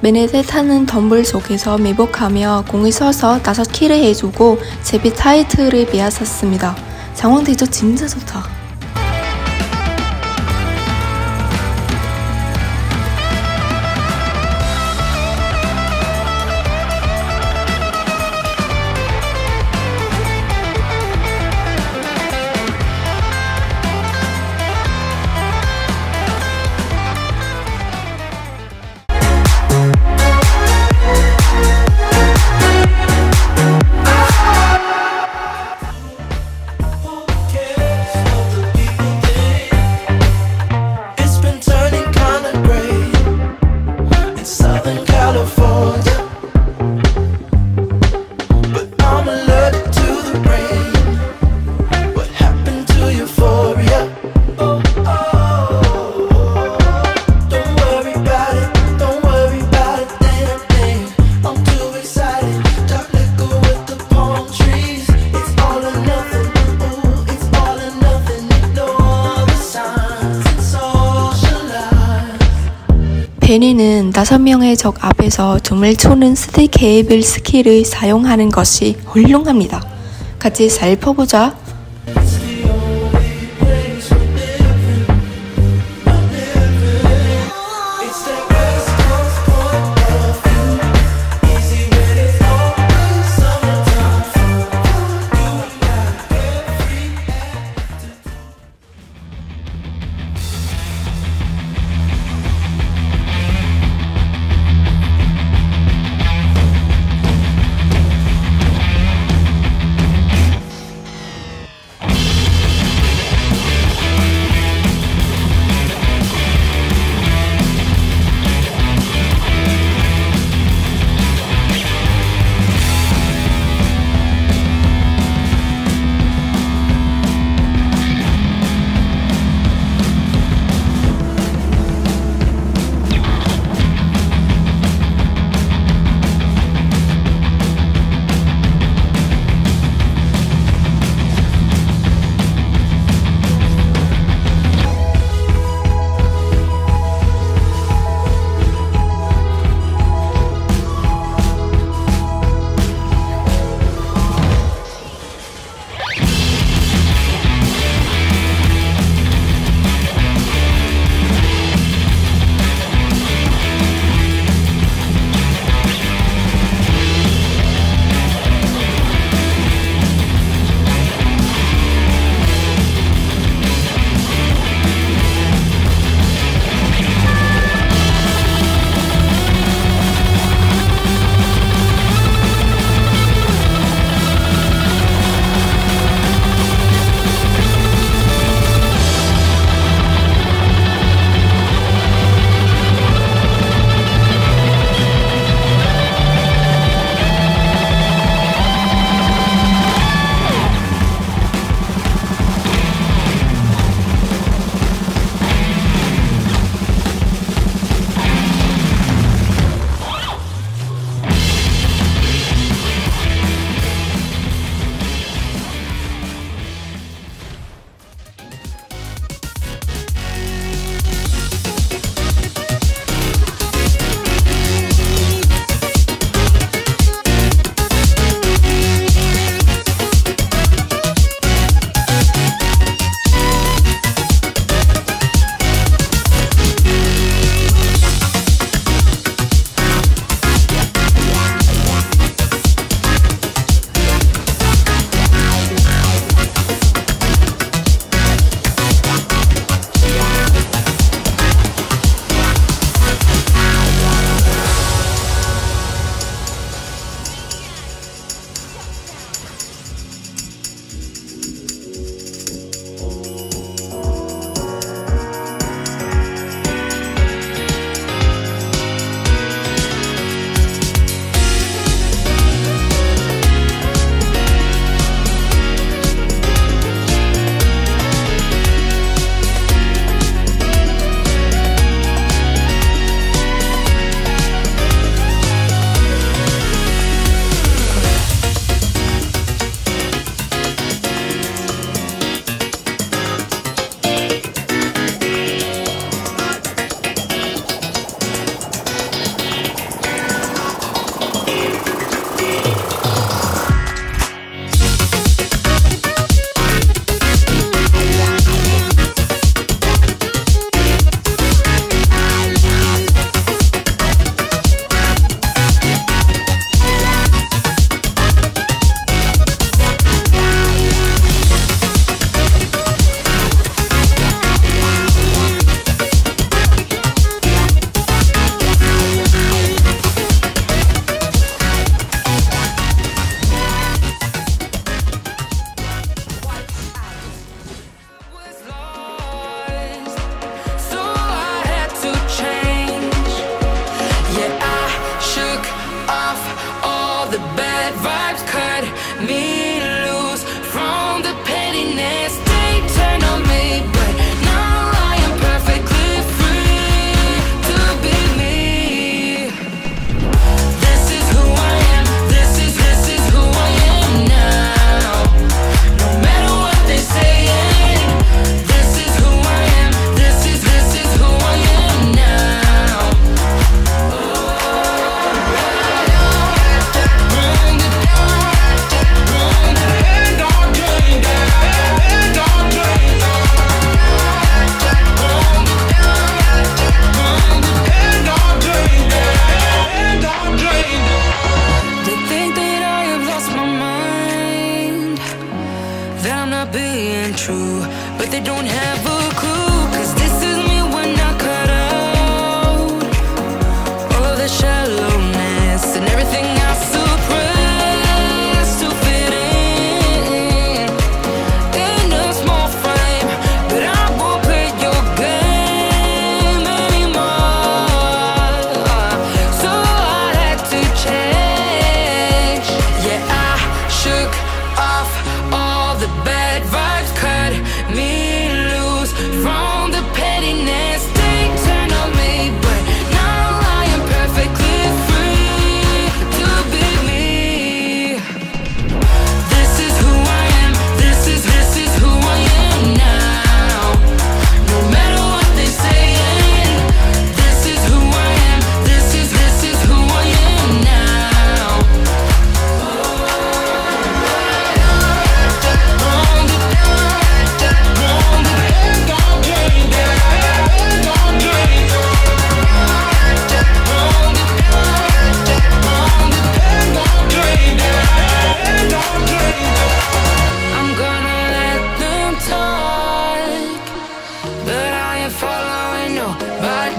맨넷에 타는 덤블 속에서 매복하며 공을 서서 다섯 키를 해주고 제비 타이틀을 빼앗았습니다. 상황 대저 진짜 좋다. Fanny는 다섯 명의 적 앞에서 춤을 추는 steel cable 스킬을 사용하는 것이 훌륭합니다. 같이 살펴보자. vibes cut me that I'm not being true, but they don't have a clue.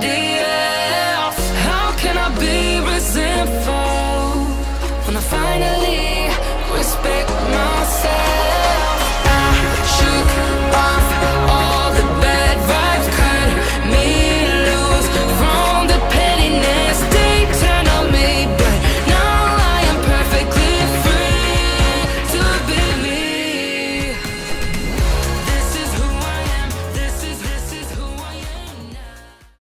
day